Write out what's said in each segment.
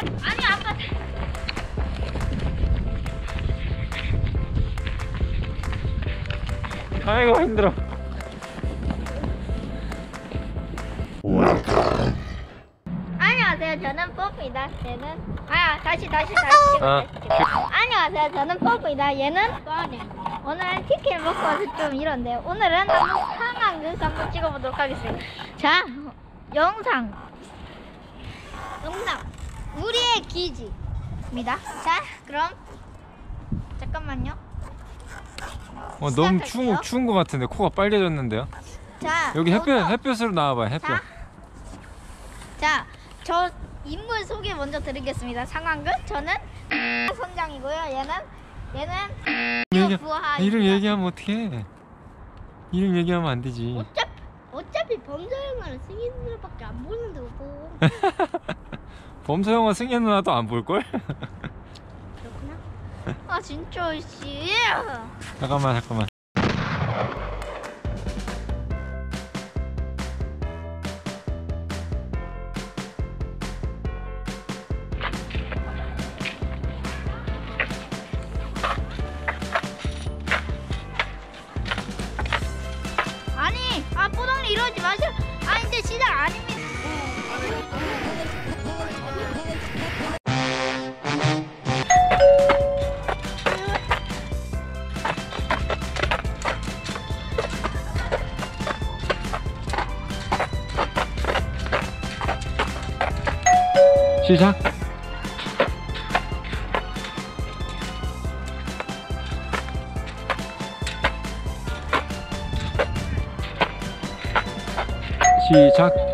아니 아빠. 아이고 힘들어. 안녕하세요. 저는 뽀삐다. 얘는 아 다시 다시 다시. 아. 안녕하세요. 저는 뽀삐다. 얘는 뽀니 오늘 치킨 먹고 와서 좀 이런데 오늘은 한번 상황극 한번 찍어보도록 하겠습니다. 자 영상. 영상 우리의 기지입니다 자 그럼 잠깐만요 어, 너무 추운. 추운 것 같은데 코가 빨개졌는데요 자 여기 햇볕, 여기서 햇볕으로 나와봐요 햇볕 자, 자, 저 인물 소개 먼저 드리겠습니다. 상황극 저는 선장이고요. 얘는 얘는 얘기, 부하입니다. 이름 얘기하면 어떡해 이름 얘기하면 안 되지 어차피 어차피 범죄 영화는 승인들밖에 안 보는데 뭐 범서 영화 승현 누나도 안 볼걸? 그렇구나. 아 진짜 씨. 잠깐만 잠깐만 아니, 아 포동리 이러지 마세요. 아 이제 시작 아닙니다. 洗车洗车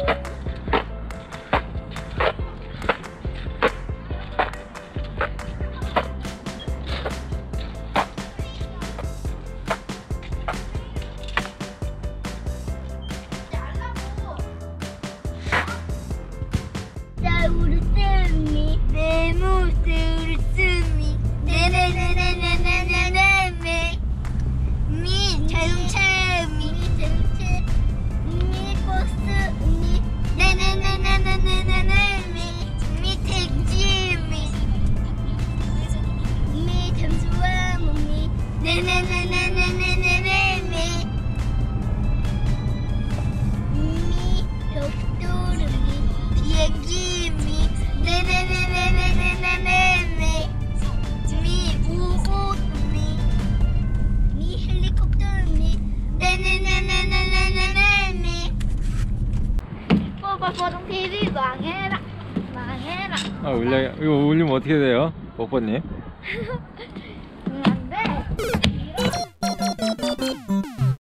망해라 망해라 아 올려 이거 올리면 어떻게 돼요? 뽀뽀님